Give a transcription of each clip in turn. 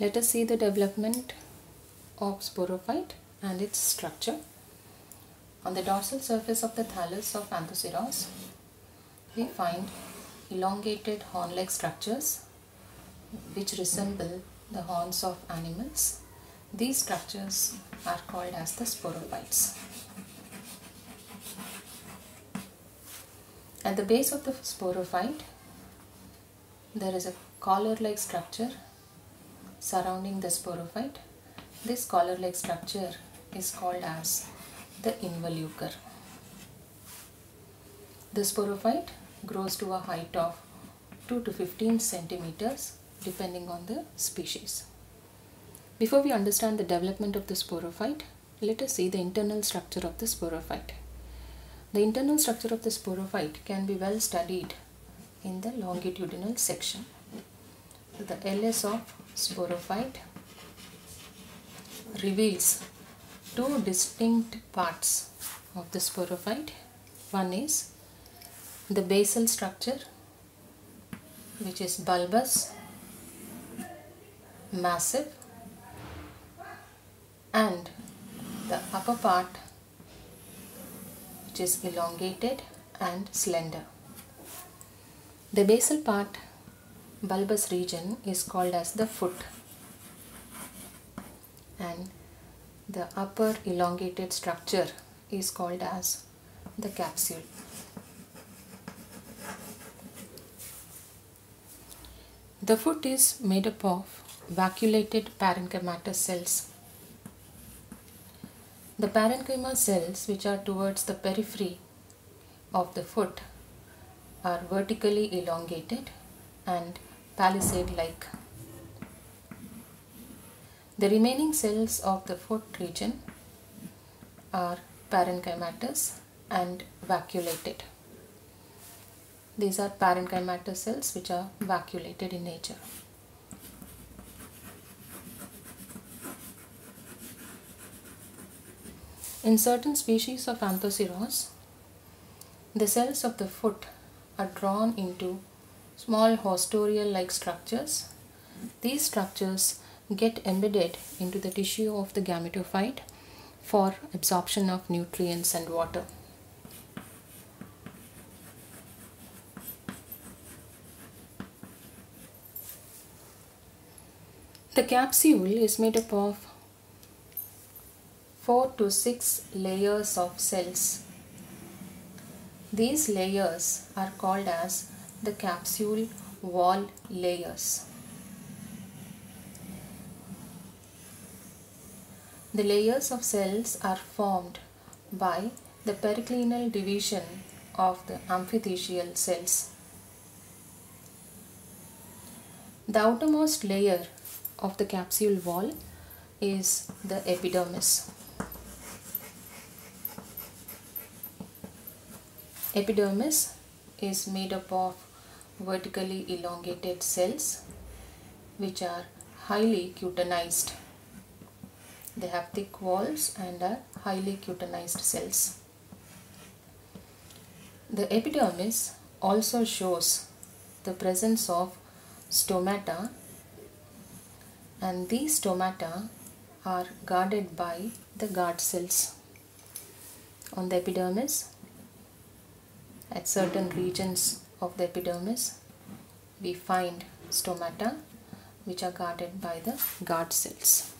Let us see the development of sporophyte and its structure. On the dorsal surface of the thallus of Anthoceros, we find elongated horn-like structures which resemble the horns of animals. These structures are called as the sporophytes. At the base of the sporophyte, there is a collar-like structure surrounding the sporophyte. This collar-like structure is called as the involucre. The sporophyte grows to a height of 2 to 15 centimeters depending on the species. Before we understand the development of the sporophyte, let us see the internal structure of the sporophyte. The internal structure of the sporophyte can be well studied in the longitudinal section. The LS of sporophyte reveals two distinct parts of the sporophyte. One is the basal structure which is bulbous, massive and the upper part which is elongated and slender. The basal part bulbous region is called as the foot and the upper elongated structure is called as the capsule. The foot is made up of vacuolated parenchymatous cells. The parenchyma cells which are towards the periphery of the foot are vertically elongated and palisade-like. The remaining cells of the foot region are parenchymatous and vacuolated. These are parenchymatous cells which are vacuolated in nature. In certain species of Anthoceros, the cells of the foot are drawn into small haustorial-like structures. These structures get embedded into the tissue of the gametophyte for absorption of nutrients and water. The capsule is made up of 4 to 6 layers of cells. These layers are called as the capsule wall layers. The layers of cells are formed by the periclinal division of the amphithecial cells. The outermost layer of the capsule wall is the epidermis. Epidermis is made up of vertically elongated cells which are highly cutinized. They have thick walls and are highly cutinized cells. The epidermis also shows the presence of stomata and these stomata are guarded by the guard cells. On the epidermis, at certain regions of the epidermis, we find stomata which are guarded by the guard cells.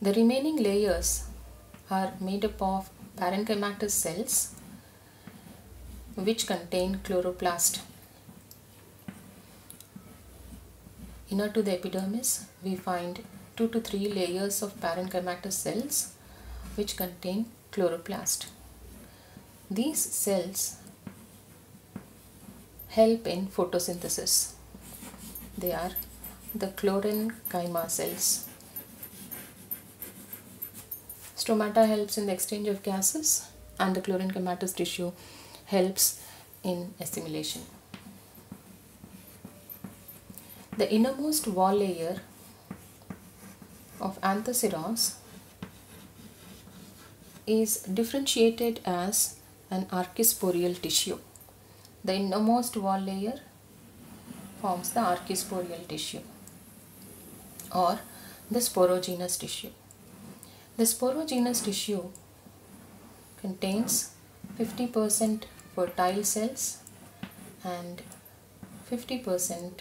The remaining layers are made up of parenchymatous cells which contain chloroplast. Inner to the epidermis, we find 2 to 3 layers of parenchymatous cells which contain chloroplast. These cells help in photosynthesis. They are the chlorenchyma cells. Stomata helps in the exchange of gases and the chlorenchymatous tissue helps in assimilation. The innermost wall layer of Anthoceros is differentiated as an archisporial tissue. the innermost wall layer forms the archisporial tissue or the sporogenous tissue. The sporogenous tissue contains 50% fertile cells and 50%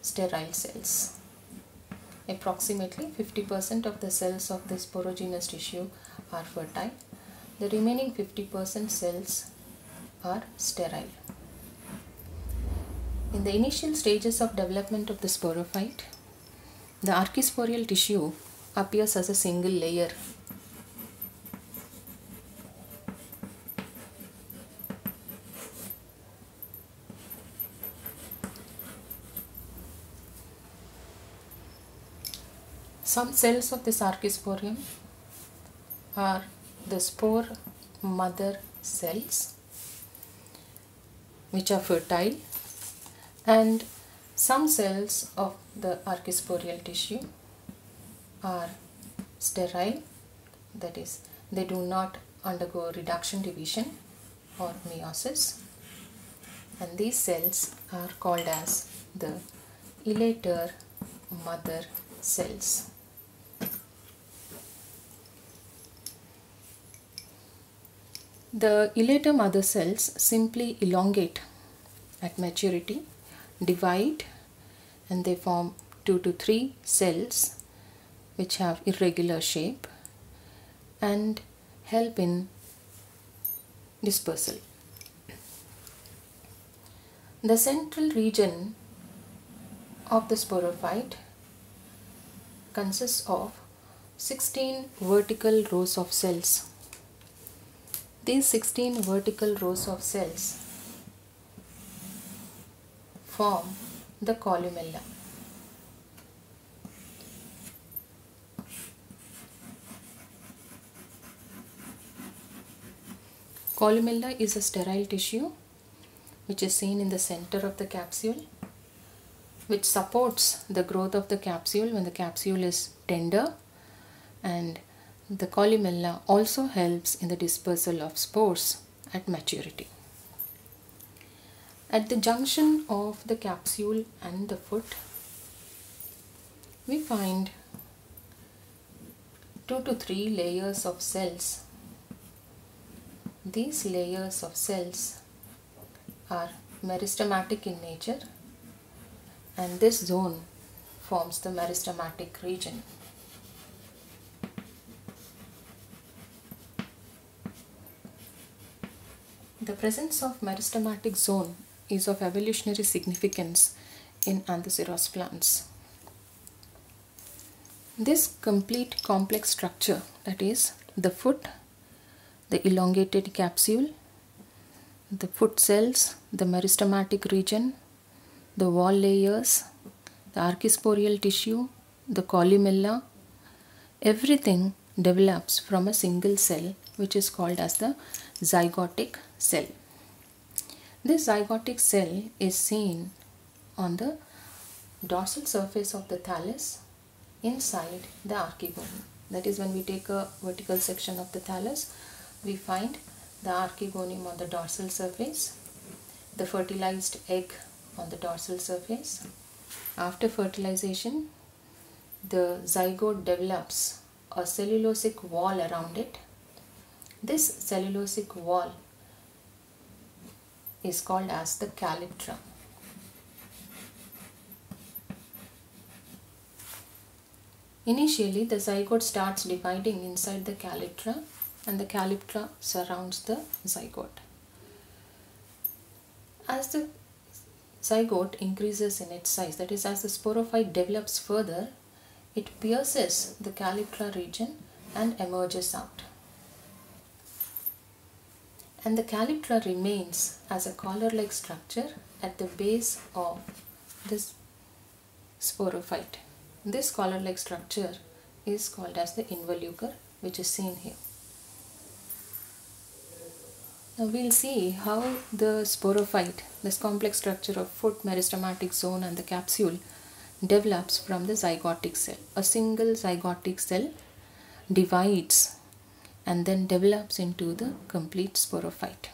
sterile cells. Approximately 50% of the cells of the sporogenous tissue are fertile. The remaining 50% cells are sterile. In the initial stages of development of the sporophyte, the archisporial tissue appears as a single layer. Some cells of this archisporium are the spore mother cells which are fertile and some cells of the archisporial tissue are sterile that is they do not undergo reduction division or meiosis and these cells are called as the elater mother cells. The elater mother cells simply elongate at maturity, divide and they form 2 to 3 cells which have irregular shape and help in dispersal. The central region of the sporophyte consists of 16 vertical rows of cells these 16 vertical rows of cells form the columella. Columella is a sterile tissue which is seen in the center of the capsule which supports the growth of the capsule when the capsule is tender and the columella also helps in the dispersal of spores at maturity. At the junction of the capsule and the foot, we find two to three layers of cells. These layers of cells are meristematic in nature and this zone forms the meristematic region. The presence of meristematic zone is of evolutionary significance in Anthoceros plants. This complete complex structure that is the foot, the elongated capsule, the foot cells, the meristematic region, the wall layers, the archisporial tissue, the columella, everything develops from a single cell which is called as the zygotic cell. This zygotic cell is seen on the dorsal surface of the thallus inside the archegone. That is when we take a vertical section of the thallus, we find the archegonium on the dorsal surface, the fertilized egg on the dorsal surface. After fertilization, the zygote develops a cellulosic wall around it. This cellulosic wall is called as the calyptra. Initially, the zygote starts dividing inside the calyptra and the calyptra surrounds the zygote. As the zygote increases in its size, that is as the sporophyte develops further, it pierces the calyptra region and emerges out and the calyptra remains as a collar-like structure at the base of this sporophyte. This collar-like structure is called as the involucre which is seen here. Now we'll see how the sporophyte, this complex structure of foot meristematic zone and the capsule develops from the zygotic cell. A single zygotic cell divides and then develops into the complete sporophyte.